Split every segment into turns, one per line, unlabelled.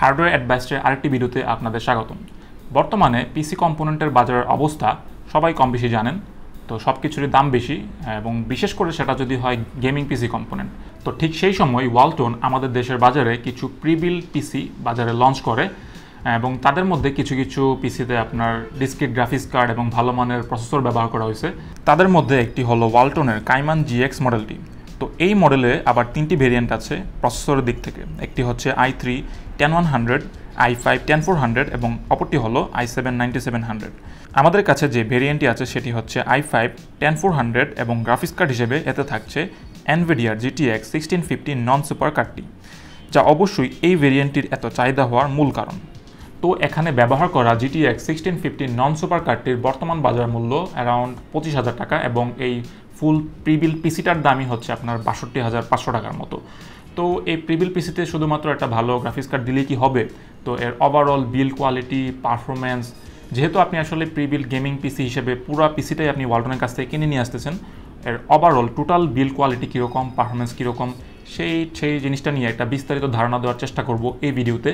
Hardware অ্যাডভাইসের আরেকটি ভিডিওতে আপনাদের স্বাগতম। বর্তমানে পিসি কম্পোনেন্টের বাজারের অবস্থা সবাই কম বেশি জানেন, তো সব কিছুরই দাম বেশি, এবং বিশেষ করে সেটা যদি হয় গেমিং পিসি কম্পোনেন্ট। তো ঠিক সেই সময় ওয়ালটন আমাদের দেশের বাজারে কিছু প্রিবিল পিসি বাজারে লঞ্চ করে, এবং তাদের মধ্যে কিছু কিছু পিসিতে আপনার ডিসক্রিট গ্রাফিক্স কার্ড এবং ভালো মানের প্রসেসর ব্যবহার করা হয়েছে। তাদের মধ্যে একটি হলো ওয়ালটনের কাইমান জিএক্স মডেলটি তো এই মডেলে আবার তিনটি ভেরিয়েন্ট আছে প্রসেসরের দিক থেকে। একটি হচ্ছে I three ten one hundred I five ten four hundred এবং অপরটি হলো I seven ninety seven hundred আমাদের কাছে যে ভেরিয়েন্টটি আছে সেটি হচ্ছে I five ten four hundred এবং গ্রাফিক্স কার্ড হিসেবে এতে থাকছে এনভিডিয়ার GTX sixteen fifty non super কার্ডটি যা অবশ্যই এই ভেরিয়েন্টটির এত চাহিদা হওয়ার মূল কারণ। তো এখানে ব্যবহার করা GTX sixteen fifty non super কার্ডটির বর্তমান বাজার মূল্য অ্যারাউন্ড পঁচিশ হাজার টাকা এবং এই ফুল প্রিবিল পিসিটার দামই হচ্ছে আপনার বাষট্টি হাজার পাঁচশো টাকার মতো। তো এই প্রিবিল পিসিতে শুধুমাত্র একটা ভালো গ্রাফিক্স কার্ড দিলেই কি হবে? তো এর ওভারঅল বিল কোয়ালিটি পারফরমেন্স যেহেতু আপনি আসলে প্রিবিল গেমিং পিসি হিসেবে পুরো পিসিটাই আপনি ওয়ালটনের কাছ থেকে কিনে নিয়ে আসতেছেন, এর ওভারঅল টোটাল বিল কোয়ালিটি কীরকম পারফরমেন্স কীরকম, সেই সেই জিনিসটা নিয়ে একটা বিস্তারিত ধারণা দেওয়ার চেষ্টা করব এই ভিডিওতে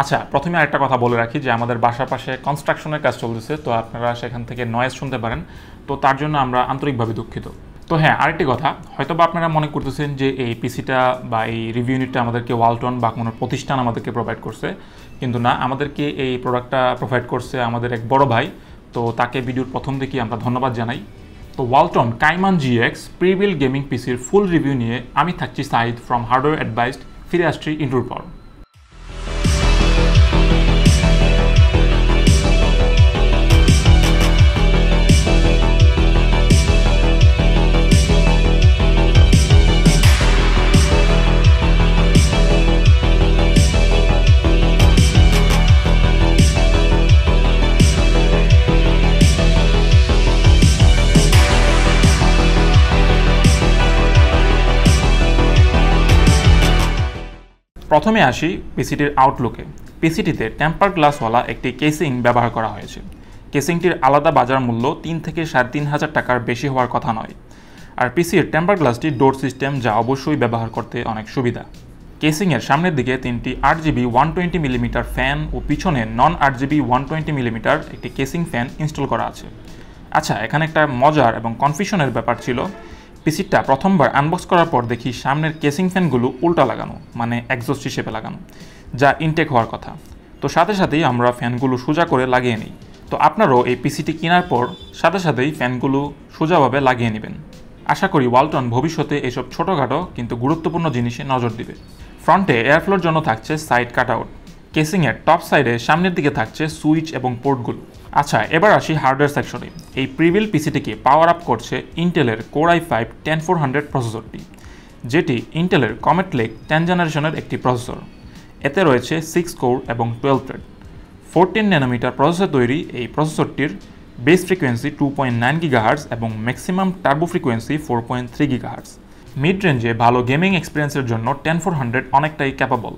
আচ্ছা প্রথমে আরেকটা কথা বলে রাখি যে আমাদের বাসার পাশে কনস্ট্রাকশনের কাজ চলতেছে, তো আপনারা সেখান থেকে নয়েজ শুনতে পারেন। তো তার জন্য আমরা আন্তরিকভাবে দুঃখিত। তো হ্যাঁ আরেকটি কথা হয়তো বা আপনারা মনে করতেছেন যে এই পিসিটা বা এই রিভিউ ইউনিটটা আমাদেরকে ওয়ালটন বা কোনো প্রতিষ্ঠান আমাদেরকে প্রোভাইড করছে, কিন্তু না, আমাদেরকে এই প্রোডাক্টটা প্রোভাইড করছে আমাদের এক বড় ভাই। তো তাকে ভিডিওর প্রথম থেকেই আমরা ধন্যবাদ জানাই। তো Walton Kaiman GX prebuilt gaming পিসির ফুল রিভিউ নিয়ে আমি থাকছি সাইদ ফ্রম হার্ডওয়্যার অ্যাডভাইসড ফিরে আসছি ইন্টুর পর প্রথমে আসি পিসিটির আউটলুকে পিসিটিতে টেম্পার গ্লাসওয়ালা একটি কেসিং ব্যবহার করা হয়েছে। কেসিংটির আলাদা বাজার মূল্য তিন থেকে সাড়ে তিন হাজার টাকার বেশি হওয়ার কথা নয়। আর পিসির টেম্পার গ্লাসটি ডোর সিস্টেম যা অবশ্যই ব্যবহার করতে অনেক সুবিধা। কেসিংয়ের সামনের দিকে তিনটি আট GB one twenty millimetre fan ও পিছনে নন আট জিবি ওয়ান টোয়েন্টি মিলিমিটার একটি কেসিং ফ্যান ইনস্টল করা আছে। আচ্ছা এখানে একটা মজার এবং কনফিউশনের ব্যাপার ছিল। পিসিটা প্রথমবার আনবক্স করার পর দেখি সামনের কেসিং ফ্যানগুলো উল্টা লাগানো মানে একজস্ট হিসেবে লাগানো, যা ইনটেক হওয়ার কথা। তো সাথে সাথেই আমরা ফ্যানগুলো সোজা করে লাগিয়ে নিই। তো আপনারাও এই পিসিটি কেনার পর সাথে সাথেই ফ্যানগুলো সোজাভাবে লাগিয়ে নেবেন। আশা করি ওয়ালটন ভবিষ্যতে এসব ছোটোখাটো কিন্তু গুরুত্বপূর্ণ জিনিসে নজর দিবে। ফ্রন্টে এয়ারফ্লোর জন্য থাকছে সাইড কাট আউট কেসিংয়ের টপ সাইডে সামনের দিকে থাকছে সুইচ এবং পোর্টগুলো আচ্ছা এবার আসি হার্ডওয়্যার সেকশনে এই প্রিভিল পিসিটিকে পাওয়ার আপ করছে ইন্টেলের core i five ten four hundred প্রসেসরটি যেটি ইন্টেলের কমেট লেক টেন জেনারেশনের একটি প্রসেসর এতে রয়েছে সিক্স কোর এবং twelve thread fourteen nanometre processor তৈরি এই প্রসেসরটির base frequency two point nine gigahertz এবং maximum turbo frequency four point three gigahertz mid রেঞ্জে ভালো গেমিং এক্সপিরিয়েন্সের জন্য টেন ফোর হান্ড্রেড অনেকটাই ক্যাপাবল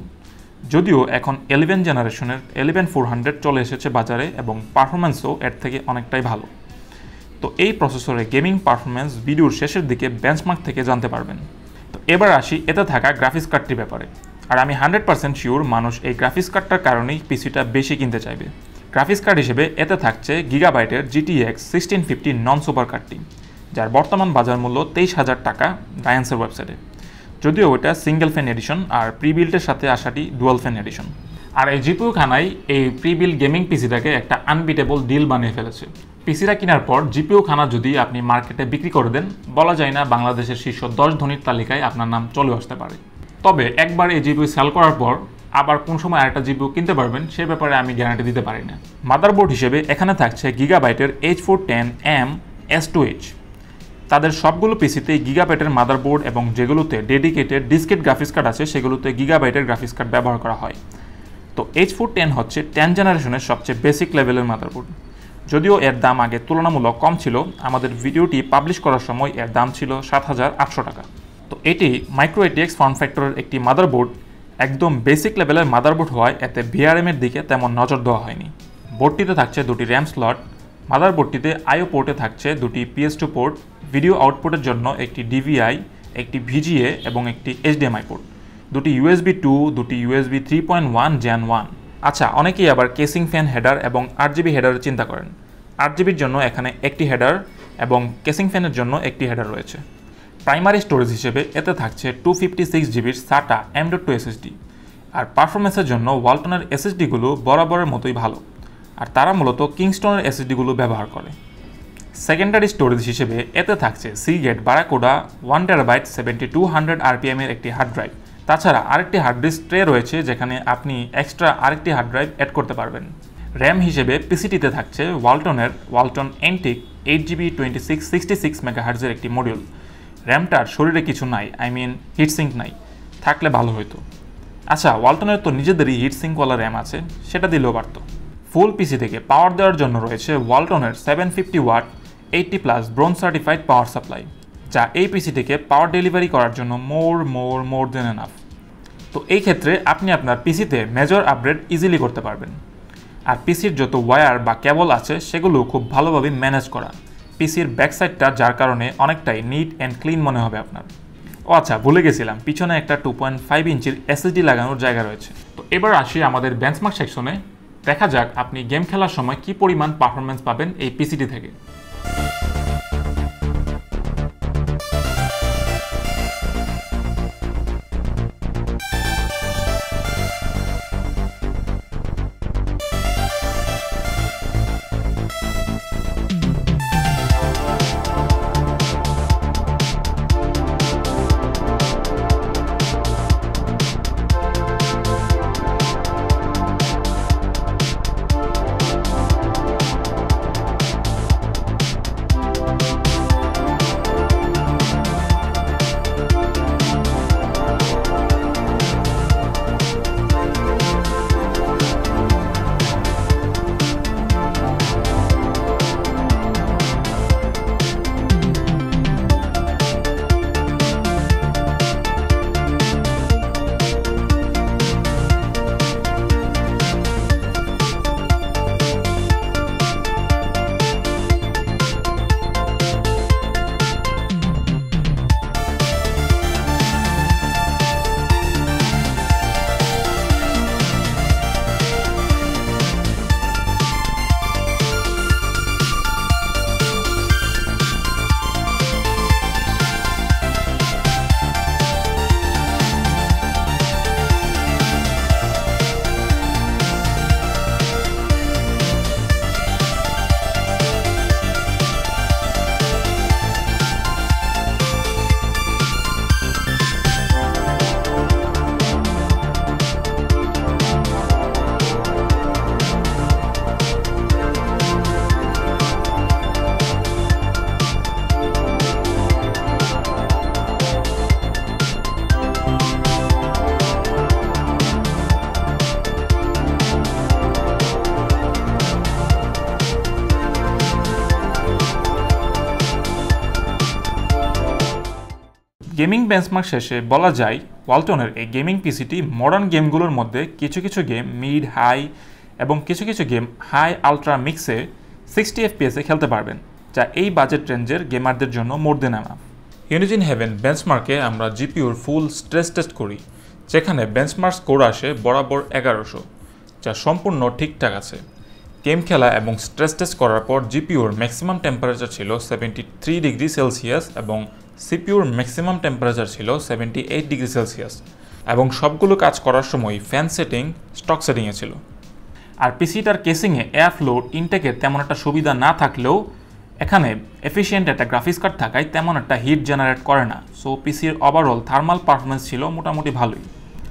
যদিও এখন এলেভেন জেনারেশনের এলেভেন ফোর হান্ড্রেড চলে এসেছে বাজারে এবং পারফরমেন্সও এর থেকে অনেকটাই ভালো। তো এই প্রসেসরে গেমিং পারফরমেন্স ভিডিওর শেষের দিকে বেঞ্চমার্ক থেকে জানতে পারবেন। তো এবার আসি এতে থাকা গ্রাফিক্স কার্ডটির ব্যাপারে। আর আমি হান্ড্রেড পার্সেন্ট শিওর মানুষ এই গ্রাফিক্স কার্ডটার কারণেই পিসিটা বেশি কিনতে চাইবে। গ্রাফিক্স কার্ড হিসেবে এতে থাকছে গিগাবাইটের GTX sixteen fifty non super কার্ডটি যার বর্তমান বাজার মূল্য তেইশ হাজার টাকা ডায়ান্সের ওয়েবসাইটে যদিও ওটা সিঙ্গেল ফ্যান এডিশন আর প্রিবিল্টের সাথে আসাটি ডুয়াল ফ্যান এডিশন আর এই জিপিউ খানাই এই প্রিবিল গেমিং পিসিটাকে একটা আনবিটেবল ডিল বানিয়ে ফেলেছে। পিসিটা কেনার পর জিপিউ খানা যদি আপনি মার্কেটে বিক্রি করে দেন, বলা যায় না বাংলাদেশের শীর্ষ দশ ধনির তালিকায় আপনার নাম চলে আসতে পারে। তবে একবার এই জিপিউ সেল করার পর আবার কোন সময় আরেকটা জিপিউ কিনতে পারবেন, সে ব্যাপারে আমি গ্যারান্টি দিতে পারি না। মাদারবোর্ড হিসেবে এখানে থাকছে গিগাবাইটের H four ten M S two H তাদের সবগুলো পিসিতে গিগাবাইটের মাদারবোর্ড এবং যেগুলোতে ডেডিকেটেড ডিসকেট গ্রাফিক্স কার্ড আছে, সেগুলোতে গিগাবাইটের গ্রাফিক্স কার্ড ব্যবহার করা হয়। তো এইচ ফোর টেন হচ্ছে টেন জেনারেশনের সবচেয়ে বেসিক লেভেলের মাদারবোর্ড। যদিও এর দাম আগে তুলনামূলক কম ছিল, আমাদের ভিডিওটি পাবলিশ করার সময় এর দাম ছিল সাত হাজার আটশো টাকা। তো এটি মাইক্রো এটিএক্স ফর্ম ফ্যাক্টরের একটি মাদারবোর্ড। একদম বেসিক লেভেলের মাদারবোর্ড হওয়ায় এতে ভিআরএমের দিকে তেমন নজর দেওয়া হয়নি। বোর্ডটিতে থাকছে দুটি র্যাম স্লট, মাদারবোর্ডটিতে আইও পোর্টে থাকছে দুটি পিএস টু পোর্ট ভিডিও আউটপুটের জন্য একটি ডিভিআই একটি ভিজিএ এবং একটি এইচডিএমআই পোর্ট দুটি ইউএসবি টু দুটি USB three point one gen one আচ্ছা অনেকেই আবার কেসিং ফ্যান হেডার এবং আট জিবি হেডারের চিন্তা করেন। আট জিবির জন্য এখানে একটি হেডার এবং কেসিং ফ্যানের জন্য একটি হেডার রয়েছে। প্রাইমারি স্টোরেজ হিসেবে এতে থাকছে টু ফিফটি সিক্স জিবির SATA M dot two SSD আর পারফরমেন্সের জন্য ওয়ালটনের এসএসডিগুলো বরাবরের মতোই ভালো। আর তারা মূলত কিংস্টনের এসএসডিগুলো ব্যবহার করে। সেকেন্ডারি স্টোরেজ হিসেবে এতে থাকছে Seagate BarraCuda one terabyte seventy two hundred আরপিএমের একটি হার্ড ড্রাইভ তাছাড়া আরেকটি হার্ড ডিস্ক ট্রে রয়েছে যেখানে আপনি এক্সট্রা আরেকটি হার্ড ড্রাইভ অ্যাড করতে পারবেন। র্যাম হিসেবে পিসিটিতে থাকছে ওয়ালটনের Walton antique eight GB twenty six sixty six মেগাহার্জের একটি মডিউল র্যামটার শরীরে কিছু নাই আই মিন হিটসিঙ্ক নাই, থাকলে ভালো হতো আচ্ছা ওয়ালটনের তো নিজেদেরই হিটসিঙ্কওয়ালা র্যাম আছে, সেটা দিলেও পারত। ফুল পিসি থেকে পাওয়ার দেওয়ার জন্য রয়েছে ওয়ালটনের seven fifty watt eighty plus bronze certified power supply যা এই পিসিটিকে পাওয়ার ডেলিভারি করার জন্য মোর মোর মোর দেন এনাফ তো এই ক্ষেত্রে আপনি আপনার পিসিতে মেজর আপগ্রেড ইজিলি করতে পারবেন। আর পিসির যত ওয়্যার বা কেবল আছে, সেগুলো খুব ভালোভাবে ম্যানেজ করা। পিসির ব্যাকসাইডটা যার কারণে অনেকটাই নিট অ্যান্ড ক্লিন মনে হবে আপনার। ও আচ্ছা ভুলে গেছিলাম, পিছনে একটা টু পয়েন্ট ফাইভ ইঞ্চির এসএসডি লাগানোর জায়গা রয়েছে। তো এবার আসি আমাদের বেঞ্চমার্ক সেকশনে দেখা যাক আপনি গেম খেলার সময় কি পরিমাণ পারফরমেন্স পাবেন এই পিসিটি থেকে। গেমিং বেঞ্চমার্ক শেষে বলা যায় ওয়ালটনের এই গেমিং পিসিটি মডার্ন গেমগুলোর মধ্যে কিছু কিছু গেম মিড হাই এবং কিছু কিছু গেম হাই আলট্রা মিক্সে সিক্সটি এফপিএসে খেলতে পারবেন, যা এই বাজেট রেঞ্জের গেমারদের জন্য মোর দেন এনাফ ইউনিজিন হেভেন বেঞ্চমার্কে আমরা জিপিউর ফুল স্ট্রেস টেস্ট করি, যেখানে বেঞ্চমার্ক স্কোর আসে বরাবর এগারোশো, যা সম্পূর্ণ ঠিকঠাক আছে। গেম খেলা এবং স্ট্রেস টেস্ট করার পর জিপিউর ম্যাক্সিমাম টেম্পারেচার ছিল সেভেন্টি থ্রি ডিগ্রি সেলসিয়াস এবং সিপিউর ম্যাক্সিমাম টেম্পারেচার ছিল সেভেন্টি এইট ডিগ্রি সেলসিয়াস এবং সবগুলো কাজ করার সময় ফ্যান সেটিং, স্টক সেটিংয়ে ছিল। আর পিসিটার কেসিংয়ে এয়ার ফ্লো, ইনটেকের তেমন একটা সুবিধা না থাকলেও এখানে এফিসিয়েন্ট একটা গ্রাফিক্স কার্ড থাকায় তেমন একটা হিট জেনারেট করে না। সো, পিসির ওভারঅল থার্মাল পারফরমেন্স ছিল মোটামুটি ভালোই।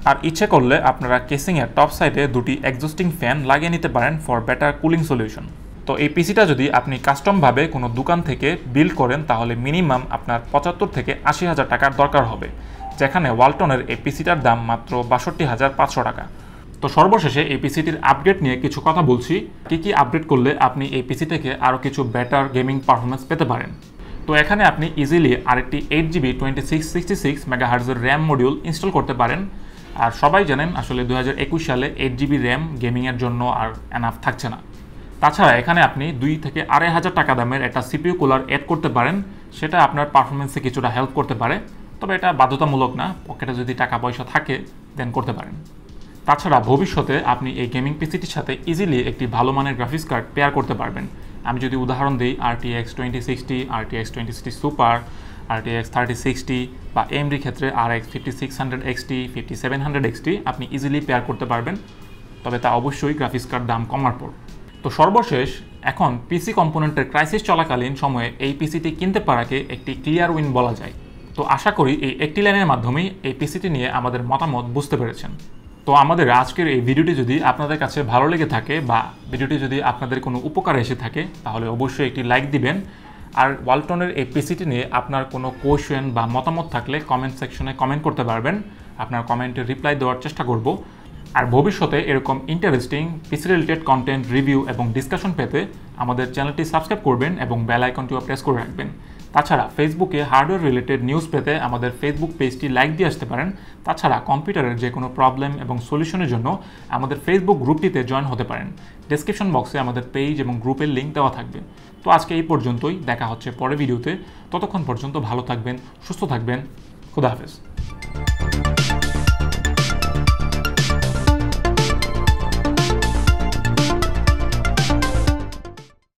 আর ইচ্ছে করলে আপনারা কেসিংয়ের টপ সাইডে দুটি এক্সস্টিং ফ্যান লাগিয়ে নিতে পারেন ফর বেটার কুলিং সলিউশন তো এই পিসিটা যদি আপনি কাস্টমভাবে কোনো দোকান থেকে বিল্ড করেন, তাহলে মিনিমাম আপনার পঁচাত্তর থেকে আশি হাজার টাকার দরকার হবে, যেখানে ওয়ালটনের এই পিসিটার দাম মাত্র বাষট্টি হাজার পাঁচশো টাকা। তো সর্বশেষে এই পিসিটির আপডেট নিয়ে কিছু কথা বলছি। কী কী আপডেট করলে আপনি এই পিসি থেকে আরও কিছু বেটার গেমিং পারফরমেন্স পেতে পারেন? তো এখানে আপনি ইজিলি আরেকটি eight GB twenty six sixty six mega হার্জের RAM module install করতে পারেন। আর সবাই জানেন, আসলে দু হাজার একুশ সালে এইট জিবি র্যাম গেমিংয়ের জন্য আর এনাফ থাকছে না। তাছাড়া এখানে আপনি দুই থেকে আড়াই হাজার টাকা দামের একটা সিপিউ কুলার অ্যাড করতে পারেন। সেটা আপনার পারফরমেন্সে কিছুটা হেল্প করতে পারে। তবে এটা বাধ্যতামূলক না পকেটে যদি টাকা পয়সা থাকে দেন করতে পারেন। তাছাড়া ভবিষ্যতে আপনি এই গেমিং পিসিটির সাথে ইজিলি একটি ভালো মানের গ্রাফিক্স কার্ড পেয়ার করতে পারবেন। আমি যদি উদাহরণ দিই আরটিএক্স টোয়েন্টি সিক্সটি আর আরটিএক্স টোয়েন্টি সিক্সটি সুপার আর আরটিএক্স থার্টি সিক্সটি বা এমডি ক্ষেত্রে R X fifty six hundred XT fifty seven hundred XT আপনি ইজিলি পেয়ার করতে পারবেন। তবে তা অবশ্যই গ্রাফিক্স কার্ড দাম কমার পর। তো সর্বশেষ, এখন পিসি কম্পোনেন্টের ক্রাইসিস চলাকালীন সময়ে এই পিসিটি কিনতে পারাকে একটি ক্লিয়ার উইন বলা যায়। তো আশা করি এই একটি লাইনের মাধ্যমেই এই পিসিটি নিয়ে আমাদের মতামত বুঝতে পেরেছেন। তো আমাদের আজকের এই ভিডিওটি যদি আপনাদের কাছে ভালো লেগে থাকে বা ভিডিওটি যদি আপনাদের কোনো উপকার এসে থাকে, তাহলে অবশ্যই একটি লাইক দিবেন। আর ওয়ালটনের এই পিসিটি নিয়ে আপনার কোনো কোয়েশ্চেন বা মতামত থাকলে কমেন্ট সেকশনে কমেন্ট করতে পারবেন। আপনার কমেন্টে রিপ্লাই দেওয়ার চেষ্টা করব। আর ভবিষ্যতে এরকম interesting PC related content review এবং ডিসকাশন পেতে আমাদের চ্যানেলটি সাবস্ক্রাইব করবেন এবং বেল আইকনটিও প্রেস করে রাখবেন। তাছাড়া ফেসবুকে হার্ডওয়্যার রিলেটেড নিউজ পেতে আমাদের ফেসবুক পেজটি লাইক দিয়ে আসতে পারেন। তাছাড়া কম্পিউটারের যে কোনো প্রবলেম এবং সলিউশনের জন্য আমাদের ফেসবুক গ্রুপটিতে জয়েন হতে পারেন। ডিসক্রিপশন বক্সে আমাদের পেজ এবং গ্রুপের লিঙ্ক দেওয়া থাকবে। তো আজকে এই পর্যন্তই, দেখা হচ্ছে পরে ভিডিওতে ততক্ষণ পর্যন্ত ভালো থাকবেন, সুস্থ থাকবেন। খুদা হাফেজ।